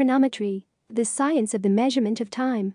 Chronometry, the science of the measurement of time.